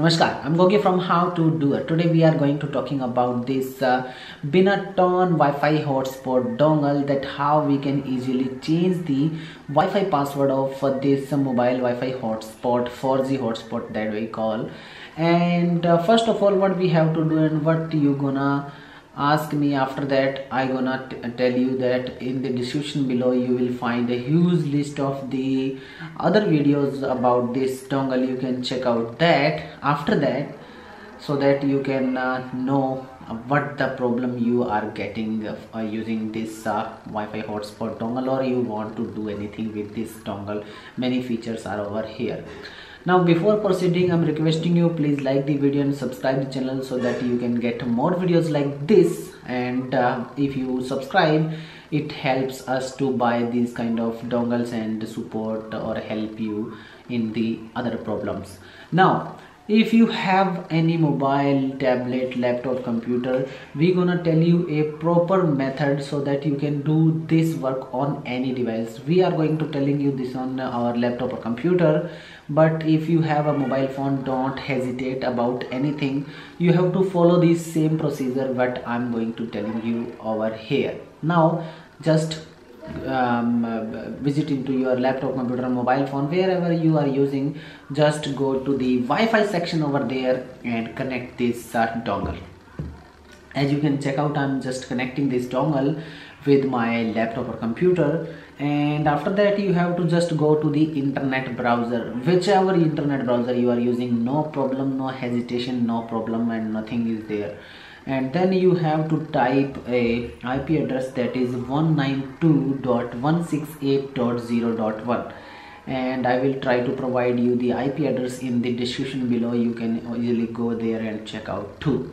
Namaskar, I'm Gogi from How to Doer. Today we are going to talking about this uh, Binatone Wi-Fi hotspot dongle that how we can easily change the Wi-Fi password of uh, this uh, mobile Wi-Fi hotspot 4G hotspot that we call. And uh, first of all, what we have to do and what you gonna ask me after that i gonna tell you that in the description below you will find a huge list of the other videos about this dongle. You can check out that after that so that you can uh, know what the problem you are getting uh, using this uh, Wi-Fi hotspot dongle or you want to do anything with this dongle. Many features are over here now before proceeding i'm requesting you please like the video and subscribe the channel so that you can get more videos like this. And uh, if you subscribe it helps us to buy these kind of dongles and support or help you in the other problems. Now if you have any mobile tablet laptop computer we gonna tell you a proper method so that you can do this work on any device. We are going to telling you this on our laptop or computer but if you have a mobile phone don't hesitate about anything. You have to follow the same procedure what i'm going to telling you over here. Now just um, uh, visit into your laptop computer mobile phone wherever you are using just go to the Wi-Fi section over there and connect this uh, dongle. As you can check out I'm just connecting this dongle with my laptop or computer and after that you have to just go to the internet browser. Whichever internet browser you are using no problem no hesitation no problem and nothing is there and then you have to type a IP address that is 192.168.0.1 and I will try to provide you the IP address in the description below. You can easily go there and check out too.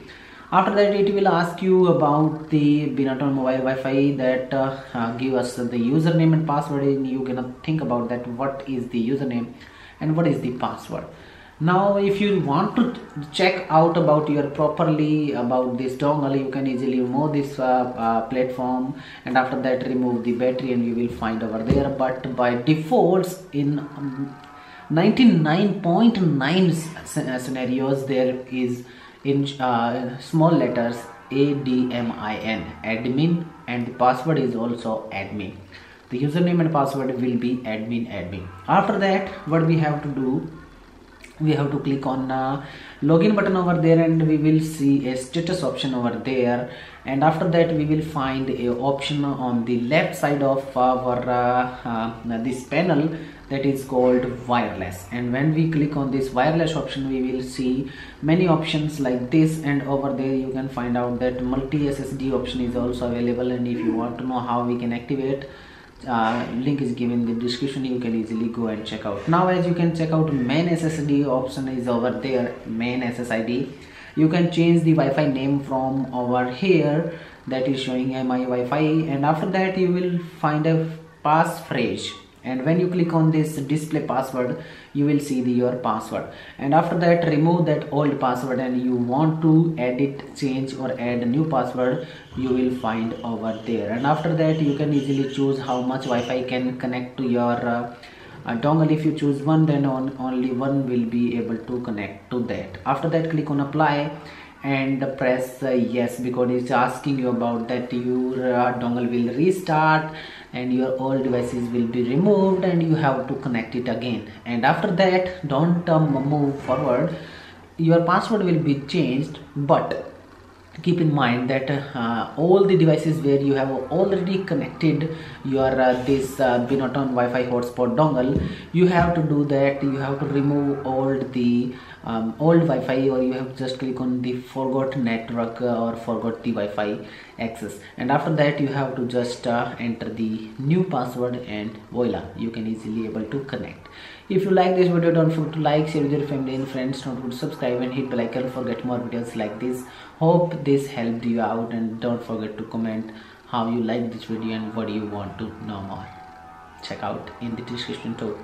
After that it will ask you about the Binatone mobile Wi-Fi that uh, uh, give us the username and password. And you can think about that. What is the username and what is the password now if you want to check out about your properly about this dongle you can easily remove this uh, uh, platform and after that remove the battery and you will find over there. But by defaults in 99.9 um, scenarios there is in uh, small letters admin admin and the password is also admin. The username and password will be admin admin. After that what we have to do we have to click on uh, login button over there and we will see a status option over there. And after that we will find a option on the left side of our uh, uh, this panel that is called wireless. And when we click on this wireless option we will see many options like this. And over there you can find out that multi ssid option is also available. And if you want to know how we can activate uh, link is given in the description. You can easily go and check out. Now as you can check out main ssid option is over there main ssid you can change the wi-fi name from over here that is showing my wi-fi and after that you will find a passphrase and when you click on this display password you will see the your password. And after that remove that old password and you want to edit change or add a new password you will find over there. And after that you can easily choose how much Wi-Fi can connect to your uh, uh, dongle. If you choose one then on, only one will be able to connect to that. After that click on apply and press uh, yes because it's asking you about that your uh, dongle will restart and your old devices will be removed and you have to connect it again. And after that don't um, move forward. Your password will be changed but keep in mind that uh, all the devices where you have already connected your uh, this uh, Binatone Wi-Fi hotspot dongle you have to do that. You have to remove all the um, old Wi-Fi or you have just click on the forgot network uh, or forgot the Wi-Fi access. And after that you have to just uh, enter the new password and voila you can easily able to connect. If you like this video don't forget to like share with your family and friends. Don't forget to subscribe and hit the like button for get more videos like this. Hope this helped you out and don't forget to comment how you like this video and what you want to know more. Check out in the description too